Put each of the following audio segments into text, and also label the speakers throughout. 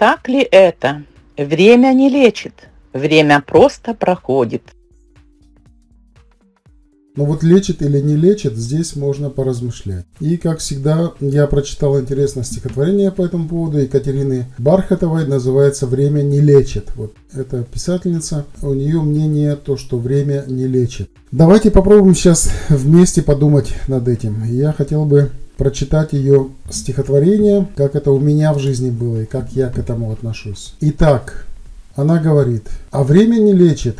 Speaker 1: так ли это? Время не лечит, время просто проходит.
Speaker 2: Но вот лечит или не лечит, здесь можно поразмышлять. И, как всегда, я прочитал интересное стихотворение по этому поводу Екатерины Бархатовой, называется «Время не лечит». Вот эта писательница, у нее мнение то, что время не лечит. Давайте попробуем сейчас вместе подумать над этим. Я хотел бы прочитать ее стихотворение, как это у меня в жизни было и как я к этому отношусь. Итак, она говорит, а время не лечит,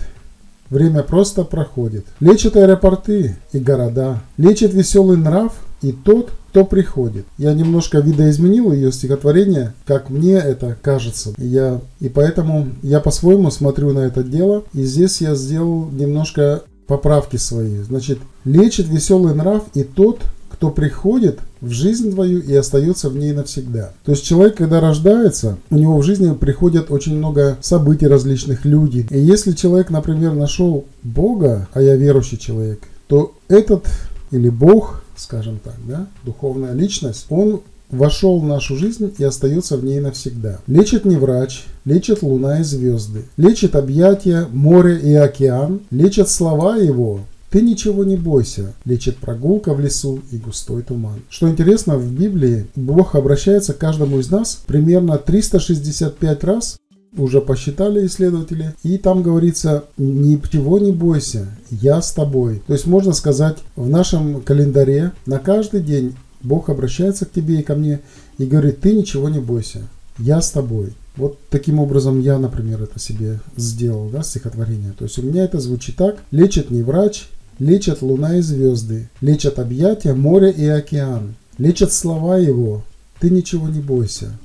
Speaker 2: время просто проходит. Лечит аэропорты и города, лечит веселый нрав и тот, кто приходит. Я немножко видоизменил ее стихотворение, как мне это кажется. Я, и поэтому я по-своему смотрю на это дело. И здесь я сделал немножко поправки свои. Значит, лечит веселый нрав и тот, кто приходит в жизнь твою и остается в ней навсегда. То есть человек, когда рождается, у него в жизни приходят очень много событий различных людей. И если человек, например, нашел Бога, а я верующий человек, то этот или Бог, скажем так, да, духовная личность, он вошел в нашу жизнь и остается в ней навсегда. Лечит не врач, лечит луна и звезды, лечит объятия, море и океан, лечат слова его, ты ничего не бойся, лечит прогулка в лесу и густой туман. Что интересно, в Библии Бог обращается к каждому из нас примерно 365 раз, уже посчитали исследователи, и там говорится, ничего не бойся, я с тобой. То есть можно сказать, в нашем календаре на каждый день Бог обращается к тебе и ко мне и говорит, ты ничего не бойся, я с тобой. Вот таким образом я, например, это себе сделал, да, стихотворение. То есть у меня это звучит так. Лечит не врач, Лечат луна и звезды, лечат объятия, море и океан, лечат слова его, ты ничего не бойся.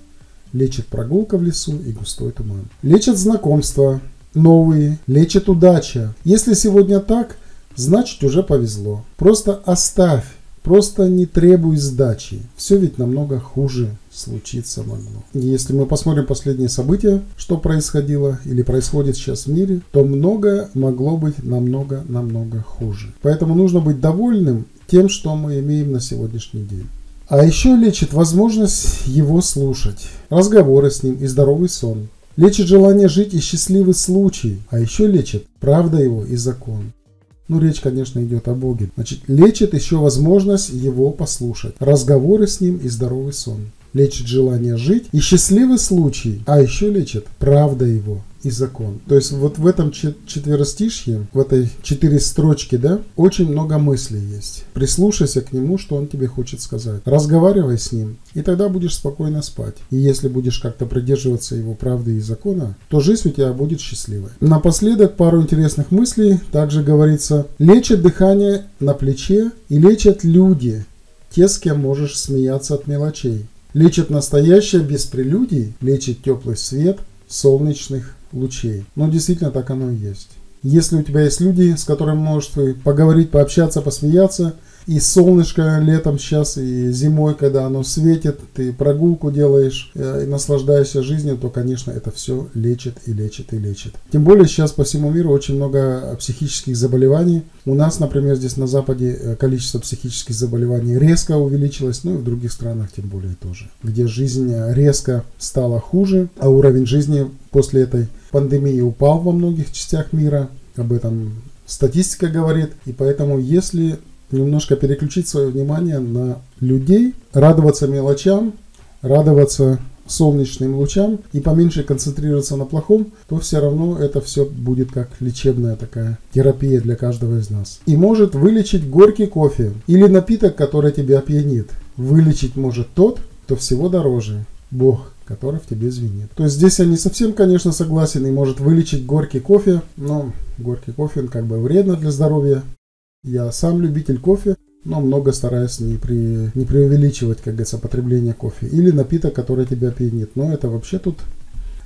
Speaker 2: Лечит прогулка в лесу и густой туман. Лечат знакомства, новые, лечат удача. Если сегодня так, значит уже повезло. Просто оставь Просто не требуй сдачи. Все ведь намного хуже случиться могло. Если мы посмотрим последние события, что происходило или происходит сейчас в мире, то многое могло быть намного-намного хуже. Поэтому нужно быть довольным тем, что мы имеем на сегодняшний день. А еще лечит возможность его слушать, разговоры с ним и здоровый сон. Лечит желание жить и счастливый случай, а еще лечит правда его и закон. Ну, речь, конечно, идет о Боге. Значит, лечит еще возможность его послушать. Разговоры с ним и здоровый сон. Лечит желание жить и счастливый случай. А еще лечит правда его и закон. То есть вот в этом четверостишье, в этой четыре строчки, да, очень много мыслей есть. Прислушайся к нему, что он тебе хочет сказать. Разговаривай с ним, и тогда будешь спокойно спать. И если будешь как-то придерживаться его правды и закона, то жизнь у тебя будет счастливой. Напоследок пару интересных мыслей. Также говорится, лечит дыхание на плече и лечат люди, те, с кем можешь смеяться от мелочей. Лечит настоящее без прелюдий, лечит теплый свет солнечных лучей. Но действительно так оно и есть. Если у тебя есть люди, с которыми можешь поговорить, пообщаться, посмеяться, и солнышко летом сейчас, и зимой, когда оно светит, ты прогулку делаешь э, и наслаждаешься жизнью, то, конечно, это все лечит и лечит и лечит. Тем более сейчас по всему миру очень много психических заболеваний. У нас, например, здесь на Западе э, количество психических заболеваний резко увеличилось, ну и в других странах тем более тоже, где жизнь резко стала хуже, а уровень жизни после этой пандемии упал во многих частях мира. Об этом статистика говорит. И поэтому, если немножко переключить свое внимание на людей, радоваться мелочам, радоваться солнечным лучам и поменьше концентрироваться на плохом, то все равно это все будет как лечебная такая терапия для каждого из нас. И может вылечить горький кофе или напиток, который тебя опьянит. Вылечить может тот, кто всего дороже. Бог, который в тебе звенит. То есть здесь я не совсем, конечно, согласен и может вылечить горький кофе, но горький кофе он как бы вредно для здоровья. Я сам любитель кофе, но много стараюсь не, при, не преувеличивать, как говорится, потребление кофе. Или напиток, который тебя пьянит. Но это вообще тут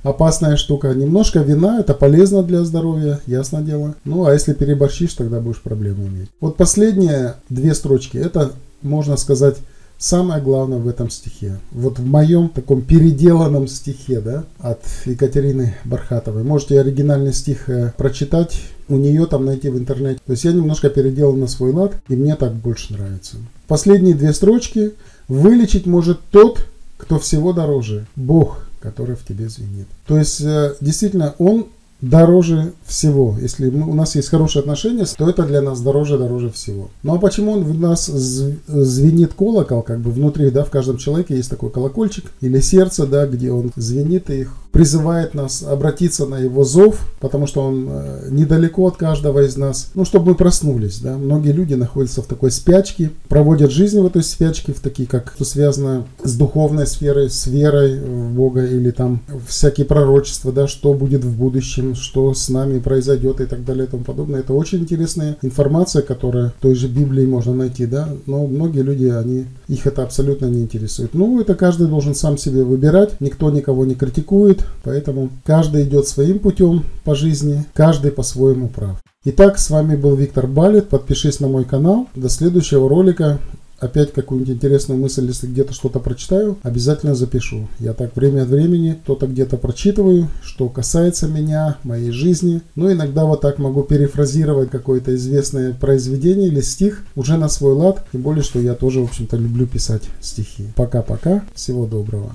Speaker 2: опасная штука. Немножко вина, это полезно для здоровья, ясно дело. Ну, а если переборщишь, тогда будешь проблемы иметь. Вот последние две строчки, это, можно сказать, самое главное в этом стихе. Вот в моем таком переделанном стихе, да, от Екатерины Бархатовой. Можете оригинальный стих э, прочитать, у нее там найти в интернете. То есть я немножко переделал на свой лад, и мне так больше нравится. Последние две строчки. Вылечить может тот, кто всего дороже. Бог, который в тебе звенит. То есть, э, действительно, он дороже всего. Если мы, у нас есть хорошие отношения, то это для нас дороже, дороже всего. Ну а почему он в нас звенит колокол, как бы внутри, да, в каждом человеке есть такой колокольчик или сердце, да, где он звенит и призывает нас обратиться на его зов, потому что он э, недалеко от каждого из нас, ну, чтобы мы проснулись, да. Многие люди находятся в такой спячке, проводят жизнь в этой спячке, в такие, как что связано с духовной сферой, с верой в Бога или там всякие пророчества, да, что будет в будущем, что с нами произойдет и так далее и тому подобное. Это очень интересная информация, которая в той же Библии можно найти, да, но многие люди, они, их это абсолютно не интересует. Ну, это каждый должен сам себе выбирать, никто никого не критикует, поэтому каждый идет своим путем по жизни, каждый по-своему прав. Итак, с вами был Виктор Балет. Подпишись на мой канал. До следующего ролика опять какую-нибудь интересную мысль, если где-то что-то прочитаю, обязательно запишу. Я так время от времени кто-то где-то прочитываю, что касается меня, моей жизни. Ну, иногда вот так могу перефразировать какое-то известное произведение или стих уже на свой лад. Тем более, что я тоже, в общем-то, люблю писать стихи. Пока-пока. Всего доброго.